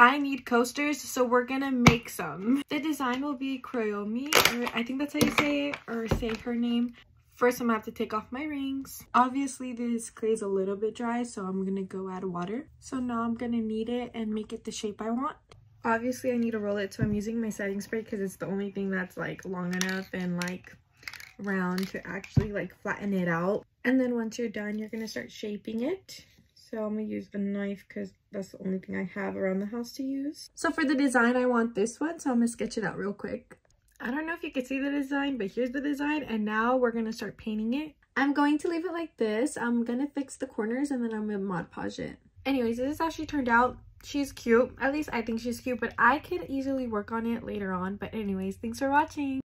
I need coasters, so we're gonna make some. The design will be Kuromi, or I think that's how you say it, or say her name. First, I'm gonna have to take off my rings. Obviously, this clay is a little bit dry, so I'm gonna go add water. So now I'm gonna knead it and make it the shape I want. Obviously, I need to roll it, so I'm using my setting spray because it's the only thing that's like long enough and like round to actually like flatten it out. And then once you're done, you're gonna start shaping it. So I'm gonna use a knife because that's the only thing I have around the house to use. So for the design, I want this one. So I'm gonna sketch it out real quick. I don't know if you could see the design, but here's the design. And now we're gonna start painting it. I'm going to leave it like this. I'm gonna fix the corners and then I'm gonna Mod Podge it. Anyways, this is how she turned out. She's cute. At least I think she's cute, but I could easily work on it later on. But anyways, thanks for watching.